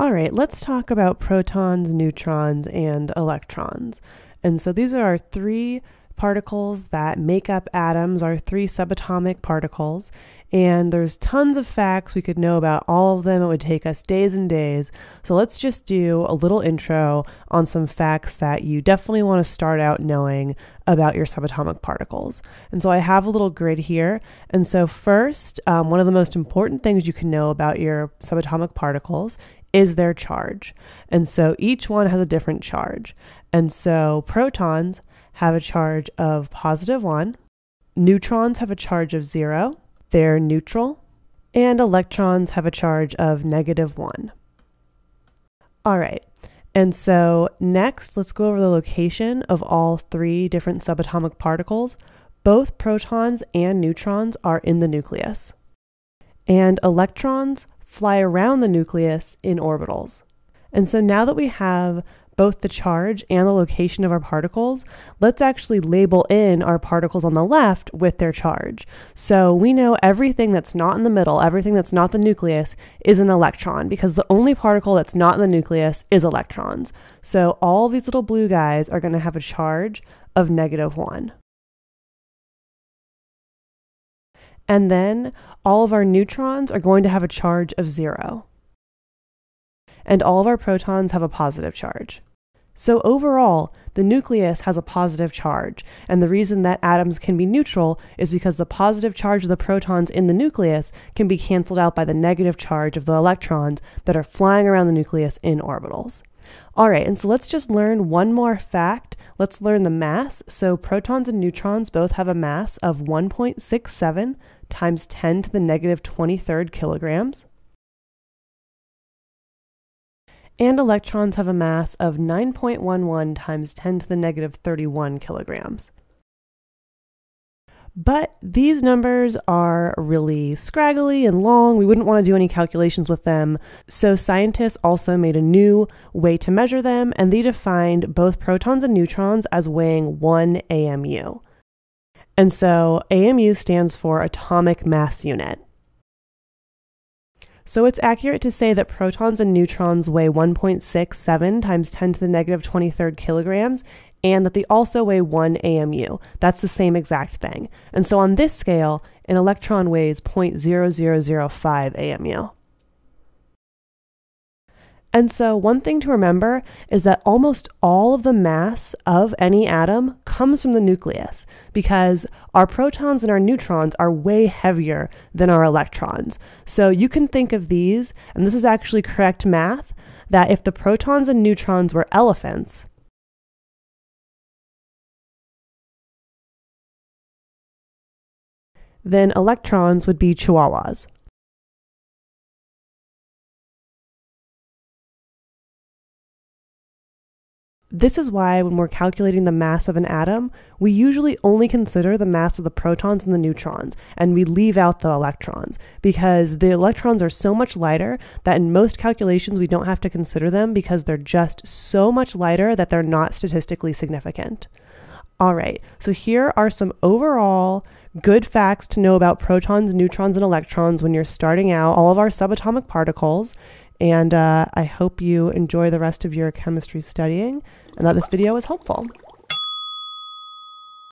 All right, let's talk about protons, neutrons, and electrons. And so these are our three particles that make up atoms, our three subatomic particles. And there's tons of facts we could know about all of them. It would take us days and days. So let's just do a little intro on some facts that you definitely want to start out knowing about your subatomic particles. And so I have a little grid here. And so, first, um, one of the most important things you can know about your subatomic particles is their charge. And so each one has a different charge. And so protons have a charge of positive 1, neutrons have a charge of 0, they're neutral, and electrons have a charge of negative 1. All right. And so next, let's go over the location of all three different subatomic particles. Both protons and neutrons are in the nucleus. And electrons fly around the nucleus in orbitals. And so now that we have both the charge and the location of our particles, let's actually label in our particles on the left with their charge. So we know everything that's not in the middle, everything that's not the nucleus, is an electron because the only particle that's not in the nucleus is electrons. So all these little blue guys are going to have a charge of negative 1. And then all of our neutrons are going to have a charge of zero. And all of our protons have a positive charge. So overall, the nucleus has a positive charge, and the reason that atoms can be neutral is because the positive charge of the protons in the nucleus can be canceled out by the negative charge of the electrons that are flying around the nucleus in orbitals. All right, and so let's just learn one more fact. Let's learn the mass. So protons and neutrons both have a mass of 1.67 times 10 to the negative 23rd kilograms. And electrons have a mass of 9.11 times 10 to the negative 31 kilograms. But these numbers are really scraggly and long. We wouldn't want to do any calculations with them. So scientists also made a new way to measure them, and they defined both protons and neutrons as weighing 1 AMU. And so AMU stands for atomic mass unit. So it's accurate to say that protons and neutrons weigh 1.67 times 10 to the negative 23rd kilograms and that they also weigh 1 AMU. That's the same exact thing. And so on this scale, an electron weighs 0.0005 AMU. And so, one thing to remember is that almost all of the mass of any atom comes from the nucleus because our protons and our neutrons are way heavier than our electrons. So, you can think of these, and this is actually correct math, that if the protons and neutrons were elephants, then electrons would be chihuahuas. This is why, when we're calculating the mass of an atom, we usually only consider the mass of the protons and the neutrons, and we leave out the electrons, because the electrons are so much lighter that in most calculations we don't have to consider them because they're just so much lighter that they're not statistically significant. All right, so here are some overall good facts to know about protons, neutrons, and electrons when you're starting out all of our subatomic particles. And uh, I hope you enjoy the rest of your chemistry studying and that this video was helpful.